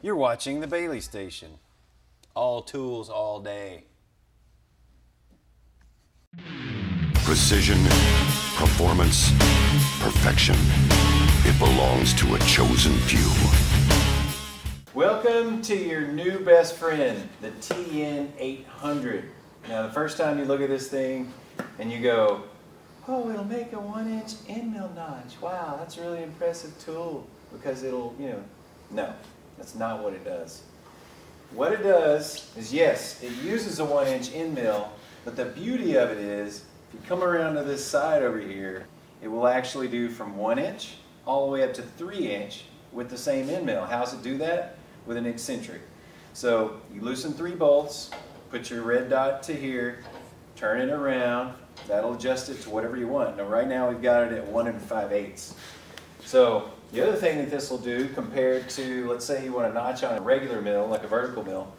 You're watching the Baileigh Station. All tools, all day. Precision, performance, perfection. It belongs to a chosen few. Welcome to your new best friend, the TN800. Now, the first time you look at this thing and you go, oh, it'll make a one inch end mill notch. Wow, that's a really impressive tool because it'll, you know, no, that's not what it does. What it does is, yes, it uses a one inch end mill, but the beauty of it is, if you come around to this side over here, it will actually do from one inch all the way up to three inch with the same end mill. How does it do that? With an eccentric. So you loosen three bolts, put your red dot to here, turn it around, that'll adjust it to whatever you want. Now right now we've got it at one and five eighths. So the other thing that this will do compared to, let's say you want a notch on a regular mill, like a vertical mill,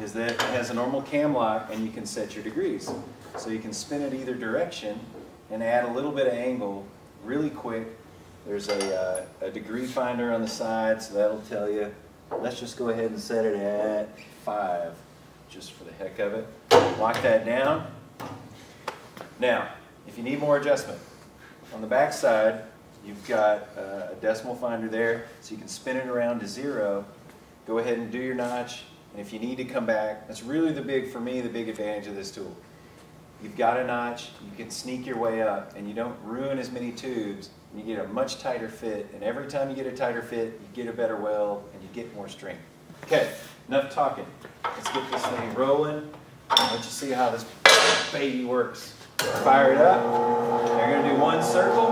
is that it has a normal cam lock and you can set your degrees. So you can spin it either direction and add a little bit of angle really quick. There's a, uh, a degree finder on the side, so that'll tell you. Let's just go ahead and set it at five, just for the heck of it. Lock that down. Now, if you need more adjustment, on the back side, you've got uh, a decimal finder there, so you can spin it around to zero. Go ahead and do your notch, and if you need to come back, that's really the big, for me, the big advantage of this tool. You've got a notch, you can sneak your way up, and you don't ruin as many tubes, you get a much tighter fit, and every time you get a tighter fit, you get a better weld, and you get more strength. Okay, enough talking. Let's get this thing rolling, and let you see how this baby works. Fire it up. You're to do one circle,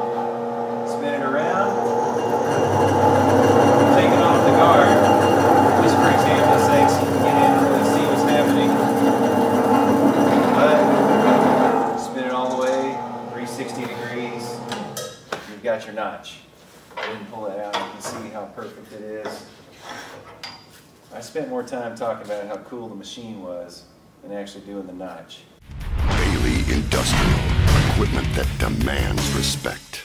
360 degrees, you've got your notch. I didn't pull it out, you can see how perfect it is. I spent more time talking about how cool the machine was than actually doing the notch. Baileigh Industrial. Equipment that demands respect.